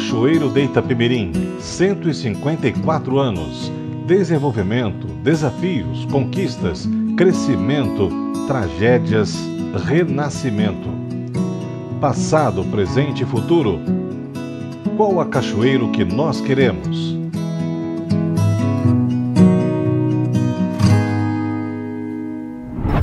Cachoeiro de Itapemirim, 154 anos. Desenvolvimento, desafios, conquistas, crescimento, tragédias, renascimento. Passado, presente e futuro. Qual a cachoeiro que nós queremos?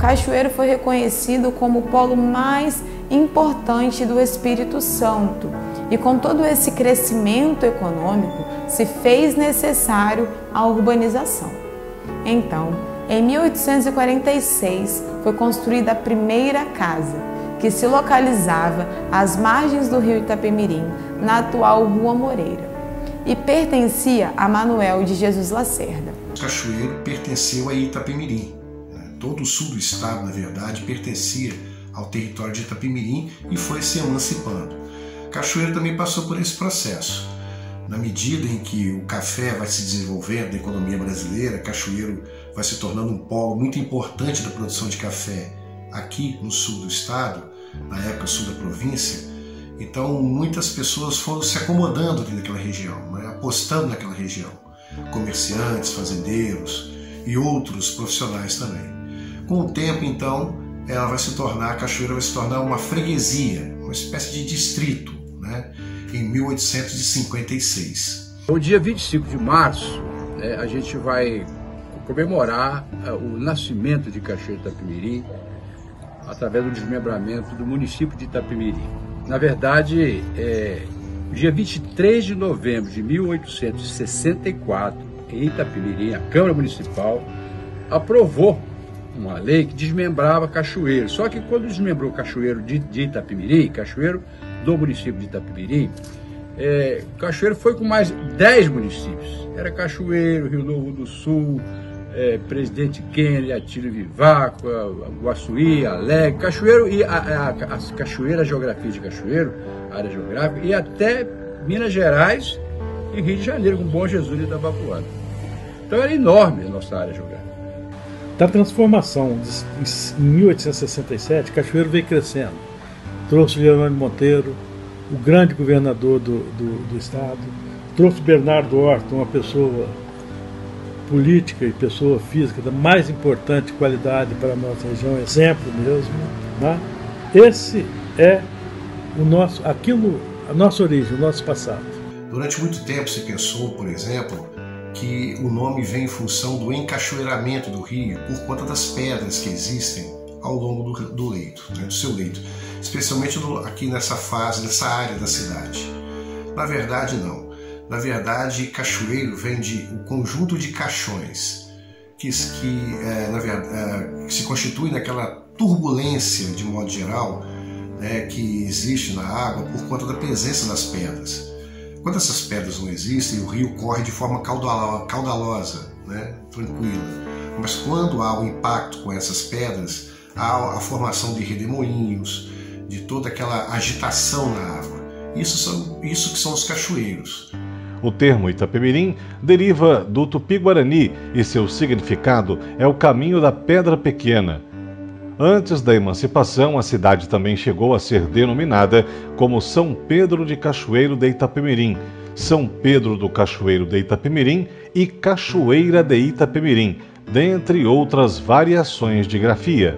Cachoeiro foi reconhecido como o polo mais importante do Espírito Santo. E com todo esse crescimento econômico, se fez necessário a urbanização. Então, em 1846, foi construída a primeira casa, que se localizava às margens do rio Itapemirim, na atual Rua Moreira, e pertencia a Manuel de Jesus Lacerda. Cachoeiro pertenceu a Itapemirim, todo o sul do estado, na verdade, pertencia ao território de Itapimirim e foi se emancipando. Cachoeiro também passou por esse processo. Na medida em que o café vai se desenvolvendo na economia brasileira, Cachoeiro vai se tornando um polo muito importante da produção de café aqui no sul do estado, na época sul da província. Então muitas pessoas foram se acomodando aqui naquela região, né? apostando naquela região. Comerciantes, fazendeiros e outros profissionais também. Com o tempo, então, ela vai se tornar, a cachoeira vai se tornar uma freguesia, uma espécie de distrito, né? em 1856. No dia 25 de março, né, a gente vai comemorar uh, o nascimento de Cachoeira de Itapemirim através do desmembramento do município de Itapemirim. Na verdade, é, dia 23 de novembro de 1864, em Itapemirim, a Câmara Municipal aprovou uma lei que desmembrava Cachoeiro. Só que quando desmembrou Cachoeiro de, de Itapimirim, Cachoeiro do município de Itapimirim, é, Cachoeiro foi com mais 10 municípios. Era Cachoeiro, Rio Novo do Sul, é, Presidente Kennedy, Atílio Vivaco, Guaçuí, Alegre, Cachoeiro e a, a, a, Cachoeira, a geografia de Cachoeiro, área geográfica, e até Minas Gerais e Rio de Janeiro, com Bom Jesus e Itabapuana. Então era enorme a nossa área geográfica. Da transformação em 1867, Cachoeiro veio crescendo. Trouxe Jerônimo Monteiro, o grande governador do, do, do estado, trouxe Bernardo Horta, uma pessoa política e pessoa física da mais importante qualidade para a nossa região, exemplo mesmo. Né? Esse é o nosso, aquilo, a nossa origem, o nosso passado. Durante muito tempo se pensou, por exemplo, que o nome vem em função do encachoeiramento do rio por conta das pedras que existem ao longo do, do leito, né, do seu leito, especialmente aqui nessa fase, nessa área da cidade. Na verdade, não. Na verdade, cachoeiro vem de o um conjunto de caixões que, que, é, na verdade, é, se constitui naquela turbulência, de modo geral, né, que existe na água por conta da presença das pedras. Quando essas pedras não existem, o rio corre de forma caudalosa, né? tranquila. Mas quando há o um impacto com essas pedras, há a formação de redemoinhos, de toda aquela agitação na água. Isso, são, isso que são os cachoeiros. O termo Itapemirim deriva do tupi-guarani e seu significado é o caminho da pedra pequena, Antes da emancipação, a cidade também chegou a ser denominada como São Pedro de Cachoeiro de Itapemirim, São Pedro do Cachoeiro de Itapemirim e Cachoeira de Itapemirim, dentre outras variações de grafia.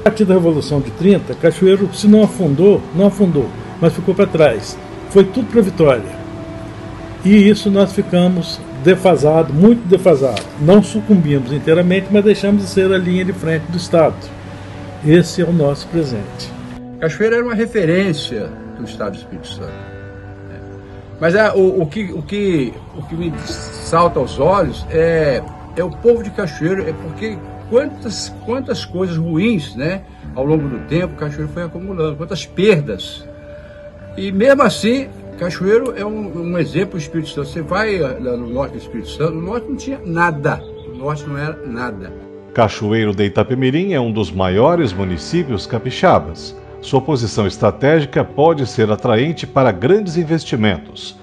A partir da Revolução de 30, Cachoeiro, se não afundou, não afundou, mas ficou para trás. Foi tudo para Vitória. E isso nós ficamos defasados, muito defasados. Não sucumbimos inteiramente, mas deixamos de ser a linha de frente do Estado. Esse é o nosso presente. Cachoeira era uma referência do Estado do Espírito Santo. Né? Mas é, o, o, que, o, que, o que me salta aos olhos é, é o povo de Cachoeiro, é porque quantas, quantas coisas ruins, né, ao longo do tempo, Cachoeiro foi acumulando, quantas perdas. E mesmo assim, Cachoeiro é um, um exemplo do Espírito Santo. Você vai no norte do Espírito Santo, no norte não tinha nada, no norte não era nada. Cachoeiro de Itapemirim é um dos maiores municípios capixabas. Sua posição estratégica pode ser atraente para grandes investimentos.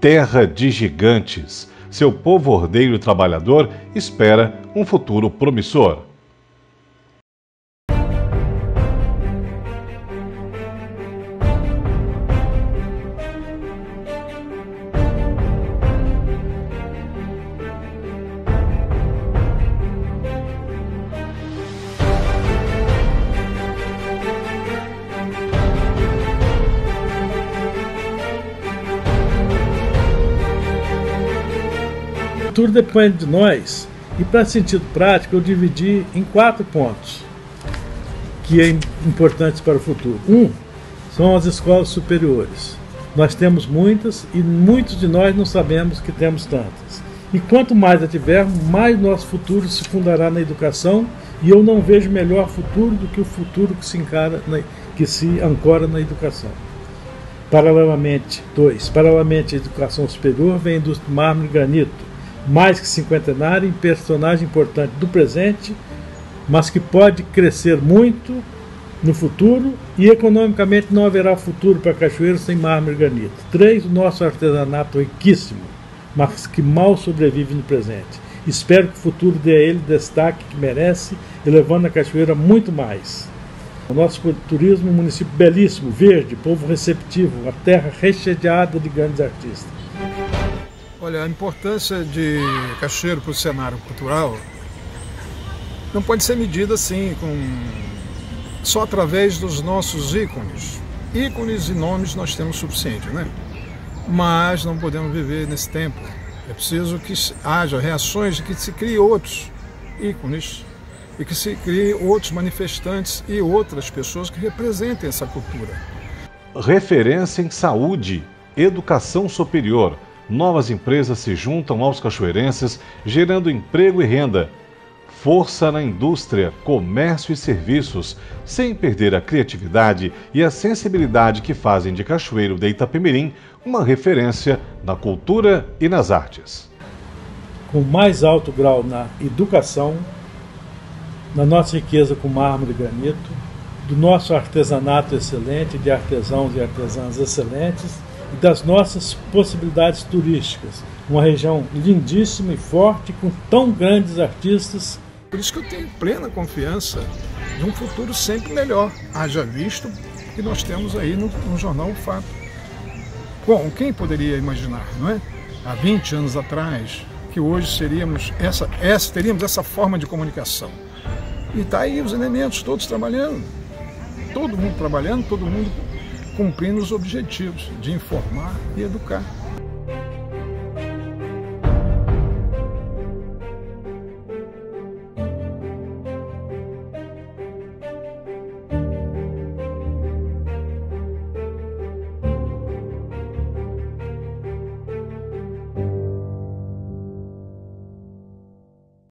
Terra de gigantes. Seu povo ordeiro e trabalhador espera um futuro promissor. Futuro depende de nós. E para sentido prático, eu dividi em quatro pontos que é importantes para o futuro. Um, são as escolas superiores. Nós temos muitas e muitos de nós não sabemos que temos tantas. E quanto mais a tivermos, mais nosso futuro se fundará na educação, e eu não vejo melhor futuro do que o futuro que se encara na, que se ancora na educação. Paralelamente, dois, paralelamente à educação superior vem a indústria mármore e granito, mais que cinquentenária, personagem importante do presente, mas que pode crescer muito no futuro e economicamente não haverá futuro para Cachoeiro sem mármore e granito. Três, o nosso artesanato riquíssimo, mas que mal sobrevive no presente. Espero que o futuro dê a ele destaque que merece, elevando a Cachoeira muito mais. O nosso turismo é um município belíssimo, verde, povo receptivo, a terra recheada de grandes artistas. Olha, a importância de Cachoeiro para o cenário cultural não pode ser medida assim, com... só através dos nossos ícones. Ícones e nomes nós temos suficiente, né? Mas não podemos viver nesse tempo. É preciso que haja reações de que se crie outros ícones e que se crie outros manifestantes e outras pessoas que representem essa cultura. Referência em saúde, educação superior novas empresas se juntam aos cachoeirenses, gerando emprego e renda. Força na indústria, comércio e serviços, sem perder a criatividade e a sensibilidade que fazem de Cachoeiro de Itapemirim uma referência na cultura e nas artes. Com mais alto grau na educação, na nossa riqueza com mármore e granito, do nosso artesanato excelente, de artesãos e artesãs excelentes, e das nossas possibilidades turísticas. Uma região lindíssima e forte, com tão grandes artistas. Por isso que eu tenho plena confiança de um futuro sempre melhor, haja visto que nós temos aí no, no jornal O Fato. Bom, quem poderia imaginar, não é? Há 20 anos atrás, que hoje seríamos essa, essa, teríamos essa forma de comunicação. E está aí os elementos todos trabalhando. Todo mundo trabalhando, todo mundo cumprindo os objetivos de informar e educar.